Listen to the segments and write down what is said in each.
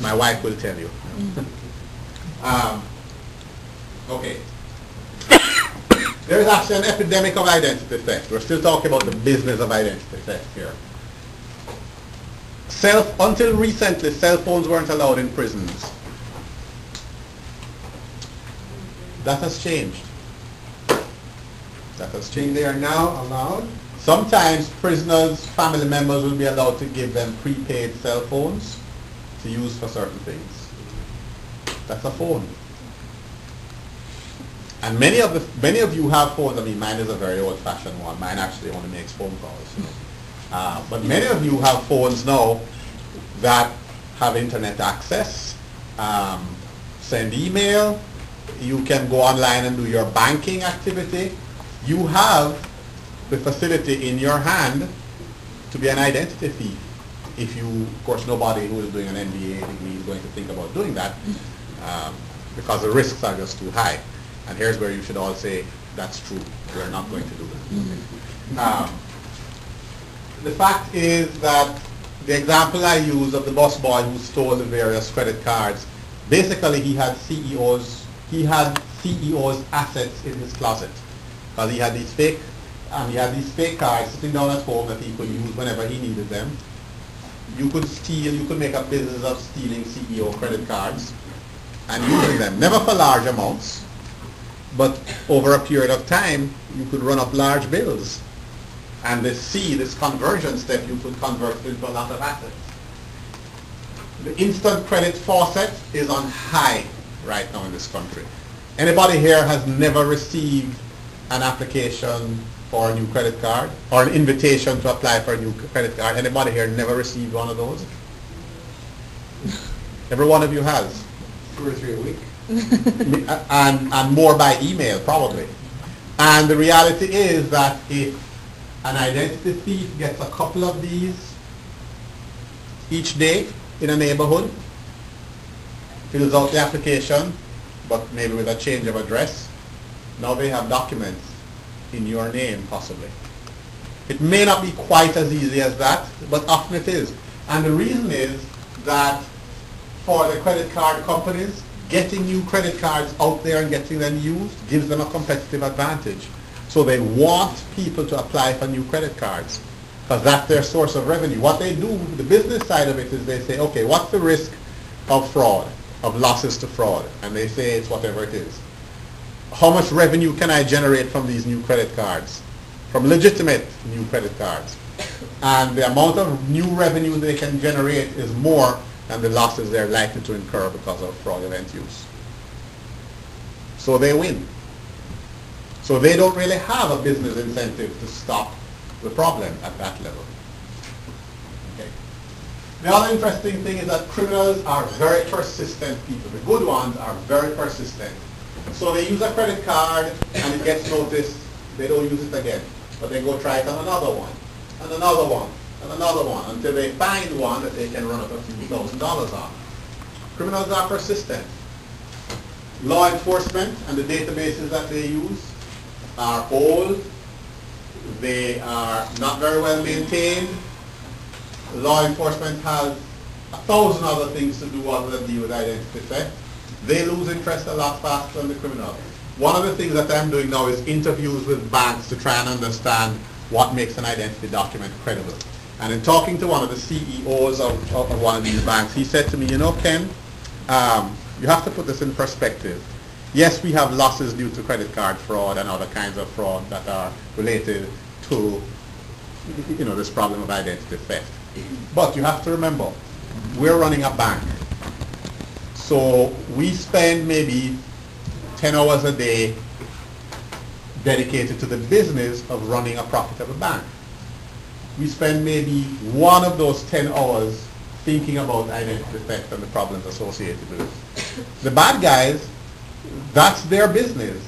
My wife will tell you. Um, okay. there is actually an epidemic of identity theft. We're still talking about the business of identity theft here. Self, until recently, cell phones weren't allowed in prisons. That has changed. That has changed. They are now allowed? Sometimes prisoners' family members will be allowed to give them prepaid cell phones to use for certain things. That's a phone. And many of the many of you have phones. I mean, mine is a very old-fashioned one. Mine actually only makes phone calls. You know. uh, but many of you have phones now that have internet access, um, send email. You can go online and do your banking activity. You have the facility in your hand to be an identity thief. If you, of course, nobody who is doing an MBA degree is going to think about doing that um, because the risks are just too high. And here's where you should all say, that's true. We're not going to do that. Um, the fact is that the example I use of the bus boy who stole the various credit cards, basically he had CEOs, he had CEOs assets in his closet. Because he had these fake, um, he had these fake cards sitting down at home that he could use whenever he needed them. You could steal, you could make a business of stealing CEO credit cards and using them, never for large amounts, but over a period of time, you could run up large bills. And this C, this conversion step, you could convert into a lot of assets. The instant credit faucet is on high right now in this country. Anybody here has never received an application for a new credit card or an invitation to apply for a new credit card? Anybody here never received one of those? Every one of you has. Two or three a week? and, and more by email probably. And the reality is that if an identity thief gets a couple of these each day in a neighborhood, fills out the application, but maybe with a change of address, now they have documents in your name possibly. It may not be quite as easy as that, but often it is. And the reason is that for the credit card companies, getting new credit cards out there and getting them used gives them a competitive advantage. So they want people to apply for new credit cards because that's their source of revenue. What they do, the business side of it is they say, okay, what's the risk of fraud, of losses to fraud? And they say it's whatever it is. How much revenue can I generate from these new credit cards? From legitimate new credit cards. And the amount of new revenue they can generate is more than the losses they're likely to incur because of fraudulent use. So they win. So they don't really have a business incentive to stop the problem at that level. Okay. The other interesting thing is that criminals are very persistent people. The good ones are very persistent. So they use a credit card and it gets noticed, they don't use it again. But they go try it on another one, and another one, and another one, until they find one that they can run up a few thousand dollars on. Criminals are persistent. Law enforcement and the databases that they use are old, they are not very well maintained. Law enforcement has a thousand other things to do other than deal with identity theft. They lose interest a lot faster than the criminals. One of the things that I'm doing now is interviews with banks to try and understand what makes an identity document credible. And in talking to one of the CEOs of, of one of these banks, he said to me, you know, Ken, um, you have to put this in perspective. Yes, we have losses due to credit card fraud and other kinds of fraud that are related to you know, this problem of identity theft. But you have to remember, we're running a bank. So we spend maybe 10 hours a day dedicated to the business of running a profitable bank. We spend maybe one of those 10 hours thinking about identity theft and the problems associated with it. The bad guys, that's their business.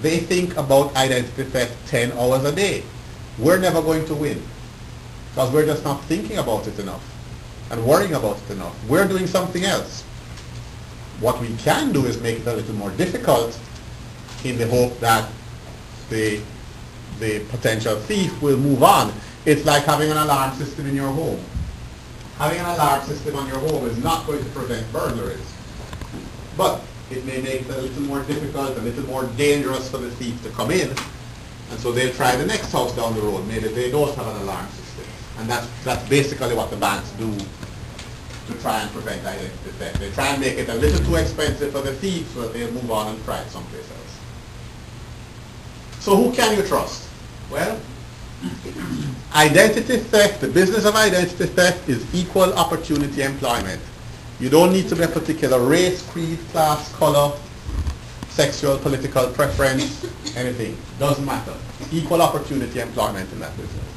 They think about identity theft 10 hours a day. We're never going to win because we're just not thinking about it enough and worrying about it enough. We're doing something else. What we can do is make it a little more difficult in the hope that the, the potential thief will move on. It's like having an alarm system in your home. having an alarm system on your home is not going to prevent burglaries. But it may make it a little more difficult, a little more dangerous for the thief to come in. And so they'll try the next house down the road. Maybe they don't have an alarm system. And that's, that's basically what the banks do to try and prevent identity theft. They try and make it a little too expensive for the thief so that they'll move on and try it someplace else. So who can you trust? Well, identity theft, the business of identity theft is equal opportunity employment. You don't need to be a particular race, creed, class, color, sexual, political preference, anything. Doesn't matter. Equal opportunity employment in that business.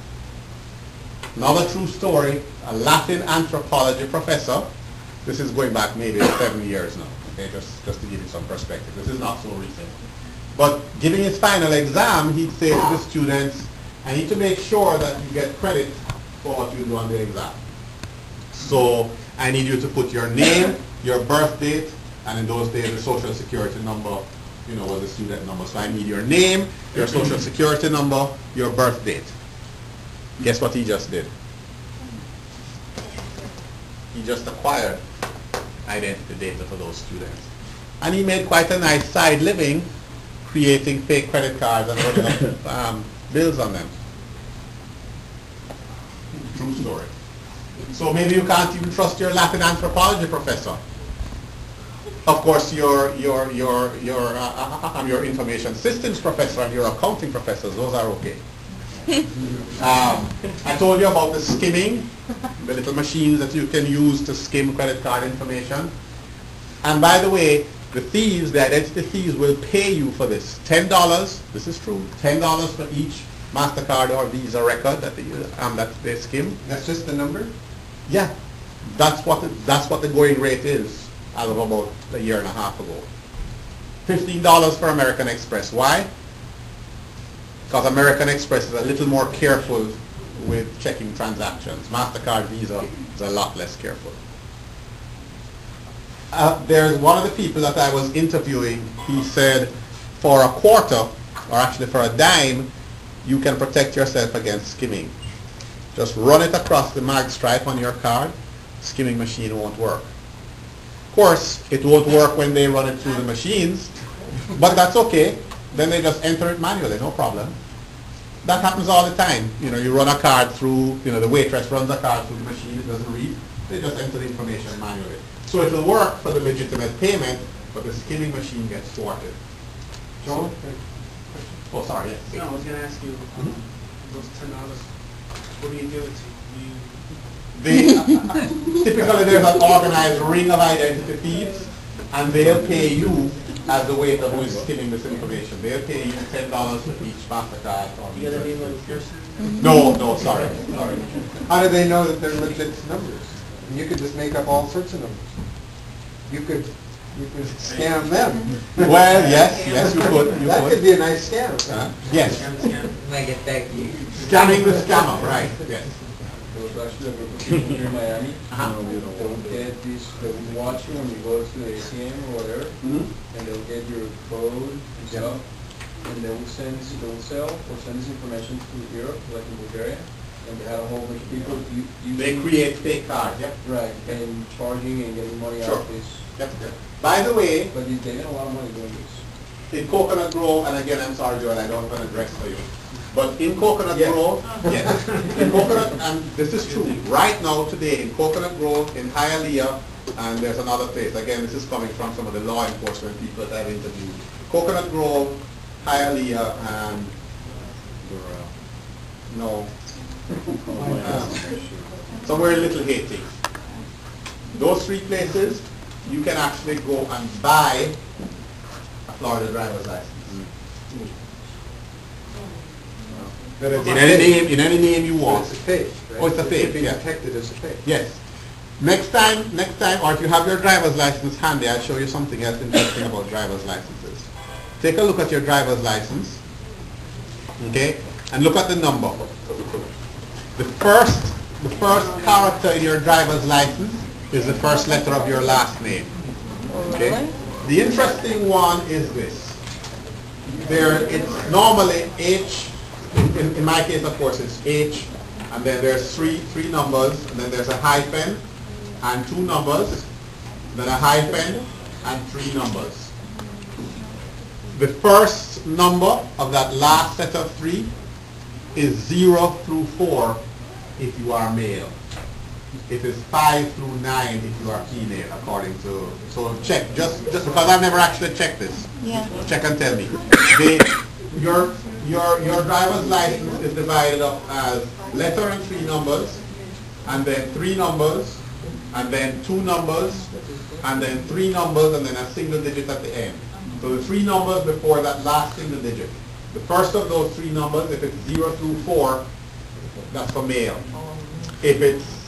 Another true story, a Latin anthropology professor, this is going back maybe seven years now, okay, just, just to give you some perspective. This is not so recent. But giving his final exam, he'd say to the students, I need to make sure that you get credit for what you do on the exam. So I need you to put your name, your birth date, and in those days the social security number, you know, was the student number. So I need your name, your social security number, your birth date. Guess what he just did? He just acquired identity data for those students. And he made quite a nice side living creating fake credit cards and putting up um, bills on them. True story. So maybe you can't even trust your Latin anthropology professor. Of course, your your your your uh, uh, your information systems professor and your accounting professors, those are okay. Um, I told you about the skimming, the little machines that you can use to skim credit card information. And by the way, the thieves, the identity thieves will pay you for this. $10, this is true, $10 for each MasterCard or Visa record that they, um, that they skim. That's just the number? Yeah, that's what, the, that's what the going rate is as of about a year and a half ago. $15 for American Express. Why? Because American Express is a little more careful with checking transactions. MasterCard, Visa is a lot less careful. Uh, there's one of the people that I was interviewing, he said for a quarter, or actually for a dime, you can protect yourself against skimming. Just run it across the mag stripe on your card, skimming machine won't work. Of course, it won't work when they run it through the machines, but that's okay. Then they just enter it manually, no problem. That happens all the time. You know, you run a card through, you know, the waitress runs a card through the machine, it doesn't read. They just enter the information manually. So it will work for the legitimate payment, but the skimming machine gets thwarted. John? Oh, sorry, yes. No, I was gonna ask you, um, those ten dollars, what do you do with it? They, typically there's an organized ring of identity thieves, and they'll pay you as the waiter who is giving this information. They'll pay you ten dollars for each MasterCard or you got a name the person? No, no, sorry, sorry. How do they know that they're legit numbers? You could just make up all sorts of numbers. You could, you could scam them. Well, yes, yes, you could, you That could could. be a nice scam. Uh, Yes, Scan, scan? Might get back to you. scamming the scammer, right, yes. There was actually a group of people here in Miami, Uh-huh. you know, they would get this, they will watch you when you go to the ATM or whatever, Mhm. and they'll get your code and stuff, and they will send this, they will sell or send this information to Europe, like in Bulgaria, and they had a whole bunch of people u- using. They create fake cards, yep. Right, and charging and getting money out of this, Yep, yep. By the way, but they they get a lot of money doing this. in Coconut Grove, and again, I'm sorry, Joel, I don't have an address for you. But in Coconut Yes. Grove, yes, in Coconut, and this is true, right now, today, in Coconut Grove, in Hialeah, and there's another place, again, this is coming from some of the law enforcement people that I've interviewed. Coconut Grove, Hialeah, and, no, somewhere in Little Haiti. Those three places, you can actually go and buy a Florida driver's license. Mm. But it's In any name, in any name you want. It's a fake, right? Oh, it's a It fake, could be yeah. detected as a fake. Yes. Next time, next time, or if you have your driver's license handy, I'll show you something else interesting about driver's licenses. Take a look at your driver's license, okay, and look at the number. The first, the first character in your driver's license is the first letter of your last name. Okay? The interesting one is this. There, it's normally H, in, in my case, of course, it's H and then there's three, three numbers, and then there's a hyphen, and two numbers, then a hyphen, and three numbers. The first number of that last set of three is zero through four if you are male. If it is five through nine if you are female, according to, so check, just, just because I've never actually checked this. Yeah. Check and tell me. The, your, your, your driver's license is divided up as letter and three numbers, and then three numbers, and then two numbers, and then three numbers, and then a single digit at the end. So the three numbers before that last single digit. The first of those three numbers, if it's zero through four, that's for male. If it's